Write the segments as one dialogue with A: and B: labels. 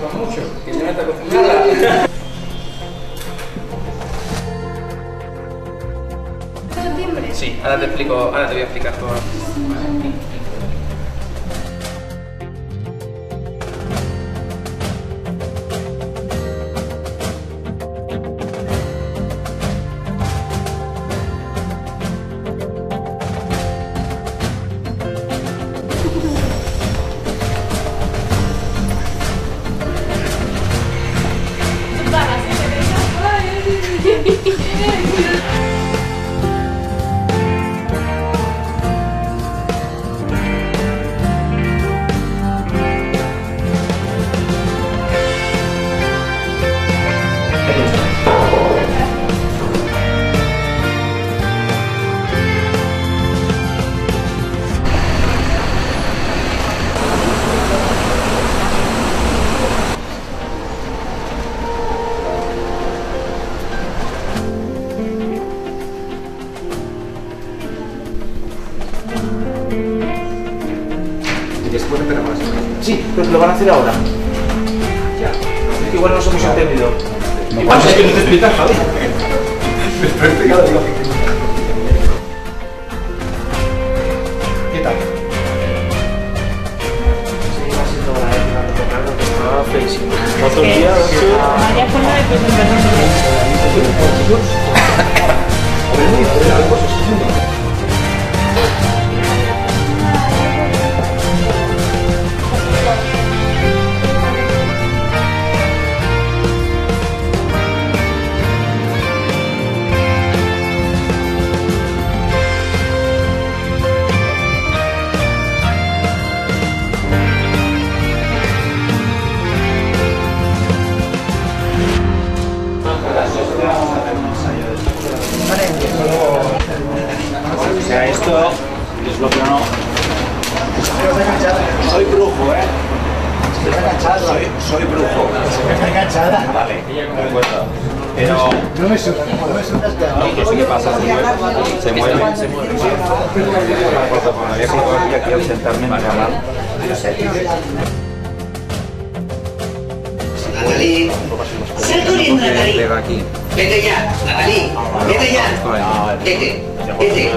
A: mucho, que ya no está acostumbrada. Sí, ahora te explico, ahora te voy a explicar todo.
B: Y después empezamos las Sí, pero lo van a hacer ahora. Ya. Igual no nos hemos entendido. Igual es que no te explicas, Javi. ¿Qué tal? Que que feísimo. Otro día,
C: forma de presentarnos.
D: Esto es lo que no. Soy brujo, ¿eh? Soy, soy brujo. Vale, de acuerdo. Pero.
E: No me suena, no me este
D: No, no sé qué pasa, se mueve. Se mueve. Se mueve. Había que aquí al sentarme.
F: Natalí, sal corriendo, Natalí.
D: Pega aquí.
F: Vete ya, Natalí. Vete ya. Vete, vete.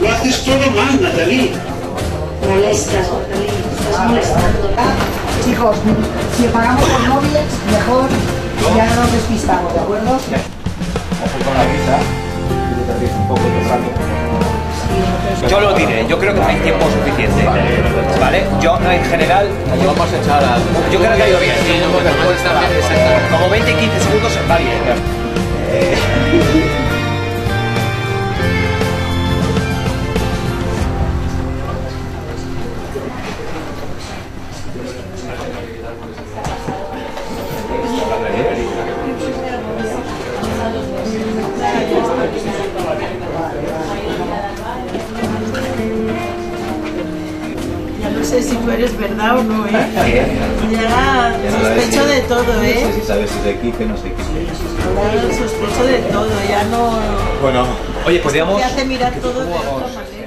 F: Lo haces todo mal, Natalí.
G: Molestas, Natalí, estás molestando.
E: Chicos, si pagamos por móviles, mejor ya no nos despistamos, ¿de acuerdo?
D: Ojo con la visa. Tú te un poco tocando.
H: Yo lo diré, yo creo que hay tiempo suficiente. ¿Vale? Yo en general.
A: Vamos a echar al...
H: Yo creo que ha ido bien. Como 20 15 segundos está bien.
C: Ya no sé si tú eres verdad o no, ¿eh? Ya sospecho de todo, ¿eh?
D: si sabes si de aquí que no sé qué.
C: Ya sospecho de todo, ya no...
H: Bueno, oye, podríamos.
C: Te hace mirar todo de otra manera.